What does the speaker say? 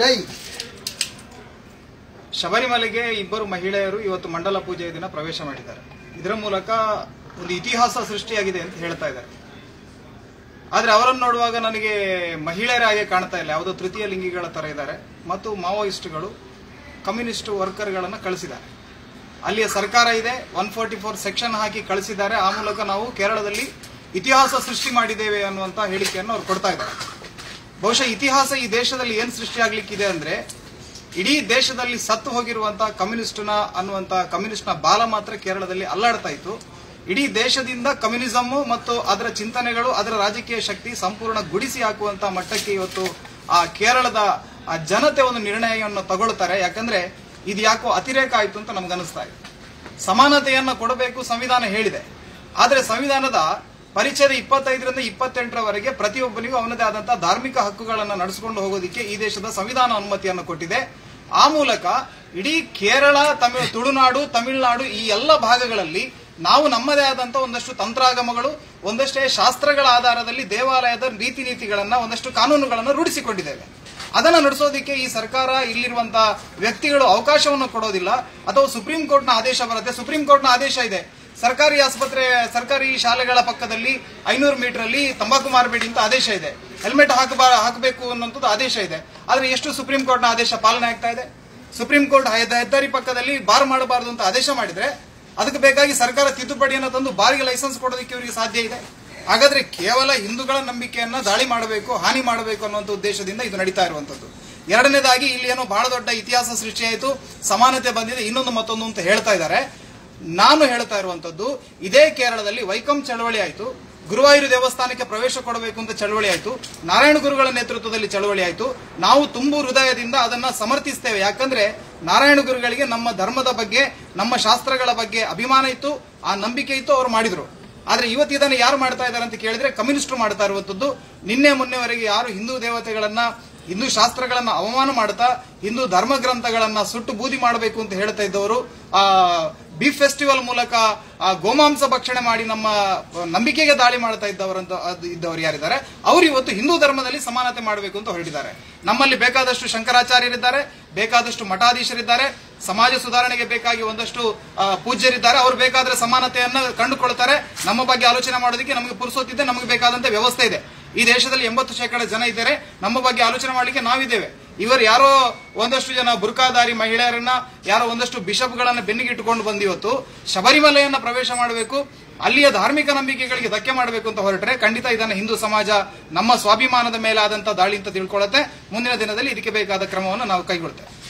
ಜೈ ಶಬರಿಮಲೆಗೆ ಇಬ್ಬರು ಮಹಿಳೆಯರು ಇವತ್ತು ಮಂಡಲ ಪೂಜೆಯ ದಿನ ಪ್ರವೇಶ ಮಾಡಿದ್ದಾರೆ. ಇದರ ಮೂಲಕ ಒಂದು ಇತಿಹಾಸ ಸೃಷ್ಟಿಯಾಗಿದೆ ಅಂತ ಹೇಳ್ತಾ ಇದ್ದಾರೆ. ಆದ್ರೆ ಅವರನ್ನು ನೋಡುವಾಗ ನನಗೆ ಮಹಿಳೆಯರ ಹಾಗೆ ಕಾಣ್ತಾ ಇಲ್ಲ. ಯಾವುದೋ ತೃತೀಯ ಲಿಂಗಿಗಳ ತರ ಇದ್ದಾರೆ. ಮತ್ತು ಮಾವೋಯಿಸ್ಟ್ಗಳು, ಕಮ್ಯುನಿಸ್ಟ್ ವರ್ಕರ್ಗಳನ್ನು ಕಳಿಸಿದ್ದಾರೆ. ಅಲ್ಲಿಯ ಸರ್ಕಾರ ಇದೆ, ಒನ್ ಫೋರ್ಟಿ ಫೋರ್ ಸೆಕ್ಷನ್ ಹಾಕಿ ಕಳಿಸಿದ್ದಾರೆ. ಆ ಮೂಲಕ ನಾವು ಕೇರಳದಲ್ಲಿ ಇತಿಹಾಸ ಸೃಷ್ಟಿ ಮಾಡಿದ್ದೇವೆ ಅನ್ನುವಂತ ಹೇಳಿಕೆಯನ್ನು ಅವ್ರು ಕೊಡ್ತಾ ಇದ್ದಾರೆ. ಬಹುಶಃ ಇತಿಹಾಸ ಈ ದೇಶದಲ್ಲಿ ಏನ್ ಸೃಷ್ಟಿಯಾಗ್ಲಿಕ್ಕಿದೆ ಅಂದ್ರೆ, ಇಡೀ ದೇಶದಲ್ಲಿ ಸತ್ತು ಹೋಗಿರುವಂತಹ ಕಮ್ಯುನಿಸ್ಟ್ನ ಅನ್ನುವಂತ ಕಮ್ಯುನಿಸ್ಟ್ನ ಬಾಲ ಮಾತ್ರ ಕೇರಳದಲ್ಲಿ ಅಲ್ಲಾಡ್ತಾ ಇತ್ತು. ಇಡೀ ದೇಶದಿಂದ ಕಮ್ಯುನಿಸಮ್ ಮತ್ತು ಅದರ ಚಿಂತನೆಗಳು, ಅದರ ರಾಜಕೀಯ ಶಕ್ತಿ ಸಂಪೂರ್ಣ ಗುಡಿಸಿ ಹಾಕುವಂತ ಮಟ್ಟಕ್ಕೆ ಇವತ್ತು ಆ ಕೇರಳದ ಆ ಜನತೆ ಒಂದು ನಿರ್ಣಯವನ್ನು ತಗೊಳ್ತಾರೆ. ಯಾಕಂದ್ರೆ ಇದು ಯಾಕೋ ಅತಿರೇಕ ಆಯ್ತು ಅಂತ ನಮ್ಗನಿಸ್ತಾ ಇದೆ. ಸಮಾನತೆಯನ್ನ ಕೊಡಬೇಕು, ಸಂವಿಧಾನ ಹೇಳಿದೆ. ಆದ್ರೆ ಸಂವಿಧಾನದ ಪರಿಚಯದ ಇಪ್ಪತ್ತೈದರಿಂದ ಇಪ್ಪತ್ತೆಂಟರವರೆಗೆ ಪ್ರತಿಯೊಬ್ಬನಿಗೂ ಅವನದೇ ಆದಂತಹ ಧಾರ್ಮಿಕ ಹಕ್ಕುಗಳನ್ನು ನಡೆಸಿಕೊಂಡು ಹೋಗೋದಕ್ಕೆ ಈ ದೇಶದ ಸಂವಿಧಾನ ಅನುಮತಿಯನ್ನು ಕೊಟ್ಟಿದೆ. ಆ ಮೂಲಕ ಇಡೀ ಕೇರಳ ತಮಿಳು ತುಳುನಾಡು, ತಮಿಳುನಾಡು ಈ ಎಲ್ಲ ಭಾಗಗಳಲ್ಲಿ ನಾವು ನಮ್ಮದೇ ಆದಂತ ಒಂದಷ್ಟು ತಂತ್ರಾಗಮಗಳು, ಒಂದಷ್ಟೇ ಶಾಸ್ತ್ರಗಳ ಆಧಾರದಲ್ಲಿ ದೇವಾಲಯದ ರೀತಿ ನೀತಿಗಳನ್ನ ಒಂದಷ್ಟು ಕಾನೂನುಗಳನ್ನು ರೂಢಿಸಿಕೊಂಡಿದ್ದೇವೆ. ಅದನ್ನು ನಡೆಸೋದಿಕ್ಕೆ ಈ ಸರ್ಕಾರ ಇಲ್ಲಿರುವಂತಹ ವ್ಯಕ್ತಿಗಳು ಅವಕಾಶವನ್ನು ಕೊಡೋದಿಲ್ಲ. ಅಥವಾ ಸುಪ್ರೀಂ ಕೋರ್ಟ್ನ ಆದೇಶ ಬರುತ್ತೆ. ಸುಪ್ರೀಂ ಕೋರ್ಟ್ನ ಆದೇಶ ಇದೆ. ಸರ್ಕಾರಿ ಆಸ್ಪತ್ರೆ, ಸರ್ಕಾರಿ ಶಾಲೆಗಳ ಪಕ್ಕದಲ್ಲಿ ಐನೂರು ಮೀಟರ್ ಅಲ್ಲಿ ತಂಬಾಕು ಮಾರಬೇಡಿ ಅಂತ ಆದೇಶ ಇದೆ. ಹೆಲ್ಮೆಟ್ ಹಾಕಬಾ, ಹಾಕಬೇಕು ಅನ್ನೋಂಥದ್ದು ಆದೇಶ ಇದೆ. ಆದರೆ ಎಷ್ಟು ಸುಪ್ರೀಂ ಕೋರ್ಟ್ನ ಆದೇಶ ಪಾಲನೆ ಆಗ್ತಾ ಇದೆ? ಸುಪ್ರೀಂ ಕೋರ್ಟ್ ಹೆದ್ದ- ಹೆದ್ದಾರಿ ಪಕ್ಕದಲ್ಲಿ ಬಾರ್ ಮಾಡಬಾರದು ಅಂತ ಆದೇಶ ಮಾಡಿದ್ರೆ ಅದಕ್ಕೆ ಬೇಕಾಗಿ ಸರ್ಕಾರ ತಿದ್ದುಪಡಿಯನ್ನು ತಂದು ಬಾರಿಗೆ ಲೈಸೆನ್ಸ್ ಕೊಡೋದಕ್ಕೆ ಇವರಿಗೆ ಸಾಧ್ಯ ಇದೆ. ಹಾಗಾದ್ರೆ ಕೇವಲ ಹಿಂದೂಗಳ ನಂಬಿಕೆಯನ್ನ ದಾಳಿ ಮಾಡಬೇಕು, ಹಾನಿ ಮಾಡಬೇಕು ಅನ್ನುವಂಥ ಉದ್ದೇಶದಿಂದ ಇದು ನಡೀತಾ ಇರುವಂತದ್ದು ಎರಡನೇದಾಗಿ ಇಲ್ಲಿ ಏನೋ ಬಹಳ ದೊಡ್ಡ ಇತಿಹಾಸ ಸೃಷ್ಟಿಯಾಯಿತು ಸಮಾನತೆ ಬಂದಿದೆ. ಇನ್ನೊಂದು ಮತ್ತೊಂದು ಅಂತ ಹೇಳ್ತಾ ಇದ್ದಾರೆ. ನಾನು ಹೇಳ್ತಾ ಇರುವಂತದ್ದು ಇದೇ ಕೇರಳದಲ್ಲಿ ವೈಕಂ ಚಳವಳಿ ಆಯಿತು. ಗುರುವಾಯೂರು ದೇವಸ್ಥಾನಕ್ಕೆ ಪ್ರವೇಶ ಕೊಡಬೇಕು ಅಂತ ಚಳವಳಿ ಆಯಿತು. ನಾರಾಯಣ ಗುರುಗಳ ನೇತೃತ್ವದಲ್ಲಿ ಚಳವಳಿ ಆಯಿತು. ನಾವು ತುಂಬು ಹೃದಯದಿಂದ ಅದನ್ನ ಸಮರ್ಥಿಸ್ತೇವೆ. ಯಾಕಂದ್ರೆ ನಾರಾಯಣ ಗುರುಗಳಿಗೆ ನಮ್ಮ ಧರ್ಮದ ಬಗ್ಗೆ, ನಮ್ಮ ಶಾಸ್ತ್ರಗಳ ಬಗ್ಗೆ ಅಭಿಮಾನ ಇತ್ತು, ಆ ನಂಬಿಕೆ ಇತ್ತು, ಅವರು ಮಾಡಿದ್ರು. ಆದ್ರೆ ಇವತ್ತು ಇದನ್ನು ಯಾರು ಮಾಡ್ತಾ ಇದ್ದಾರೆ ಅಂತ ಕೇಳಿದ್ರೆ ಕಮ್ಯುನಿಸ್ಟ್ರು ಮಾಡ್ತಾ ಇರುವಂತದ್ದು ನಿನ್ನೆ ಮೊನ್ನೆವರೆಗೆ ಯಾರು ಹಿಂದೂ ದೇವತೆಗಳನ್ನ, ಹಿಂದೂ ಶಾಸ್ತ್ರಗಳನ್ನ ಅವಮಾನ ಮಾಡ್ತಾ ಹಿಂದೂ ಧರ್ಮ ಗ್ರಂಥಗಳನ್ನ ಸುಟ್ಟು ಬೂದಿ ಮಾಡಬೇಕು ಅಂತ ಹೇಳ್ತಾ ಇದ್ದವರು, ಆ ಬೀಫ್ ಫೆಸ್ಟಿವಲ್ ಮೂಲಕ ಆ ಗೋಮಾಂಸ ಭಕ್ಷಣೆ ಮಾಡಿ ನಮ್ಮ ನಂಬಿಕೆಗೆ ದಾಳಿ ಮಾಡ್ತಾ ಇದ್ದವರಂತ ಇದ್ದವರು ಯಾರಿದ್ದಾರೆ? ಅವರು ಇವತ್ತು ಹಿಂದೂ ಧರ್ಮದಲ್ಲಿ ಸಮಾನತೆ ಮಾಡಬೇಕು ಅಂತ ಹೊರಟಿದ್ದಾರೆ. ನಮ್ಮಲ್ಲಿ ಬೇಕಾದಷ್ಟು ಶಂಕರಾಚಾರ್ಯರಿದ್ದಾರೆ, ಬೇಕಾದಷ್ಟು ಮಠಾಧೀಶರಿದ್ದಾರೆ, ಸಮಾಜ ಸುಧಾರಣೆಗೆ ಬೇಕಾಗಿ ಒಂದಷ್ಟು ಪೂಜ್ಯರಿದ್ದಾರೆ. ಅವರು ಬೇಕಾದ್ರೆ ಸಮಾನತೆಯನ್ನು ಕಂಡುಕೊಳ್ತಾರೆ. ನಮ್ಮ ಬಗ್ಗೆ ಆಲೋಚನೆ ಮಾಡೋದಕ್ಕೆ ನಮಗೆ ಪುರುಸೋತಿದ್ದೆ ನಮಗೆ ಬೇಕಾದಂತ ವ್ಯವಸ್ಥೆ ಇದೆ. ಈ ದೇಶದಲ್ಲಿ ಎಂಬತ್ತು ಶೇಕಡ ಜನ ಇದ್ದಾರೆ. ನಮ್ಮ ಬಗ್ಗೆ ಆಲೋಚನೆ ಮಾಡಲಿಕ್ಕೆ ನಾವಿದ್ದೇವೆ. ಇವರು ಯಾರೋ ಒಂದಷ್ಟು ಜನ ಬುರ್ಕಾದಾರಿ ಮಹಿಳೆಯರನ್ನ, ಯಾರೋ ಒಂದಷ್ಟು ಬಿಷಪ್ಗಳನ್ನ ಬೆನ್ನಿಗಿಟ್ಟುಕೊಂಡು ಬಂದಿವತ್ತು ಇವತ್ತು ಶಬರಿಮಲೆಯನ್ನ ಪ್ರವೇಶ ಮಾಡಬೇಕು, ಅಲ್ಲಿಯ ಧಾರ್ಮಿಕ ನಂಬಿಕೆಗಳಿಗೆ ಧಕ್ಕೆ ಮಾಡಬೇಕು ಅಂತ ಹೊರಟ್ರೆ ಖಂಡಿತ ಇದನ್ನ ಹಿಂದೂ ಸಮಾಜ ನಮ್ಮ ಸ್ವಾಭಿಮಾನದ ಮೇಲಾದಂತ ದಾಳಿ ಅಂತ ತಿಳ್ಕೊಳ್ಳುತ್ತೆ ಮುಂದಿನ ದಿನದಲ್ಲಿ ಇದಕ್ಕೆ ಬೇಕಾದ ಕ್ರಮವನ್ನು ನಾವು ಕೈಗೊಳ್ತೇವೆ.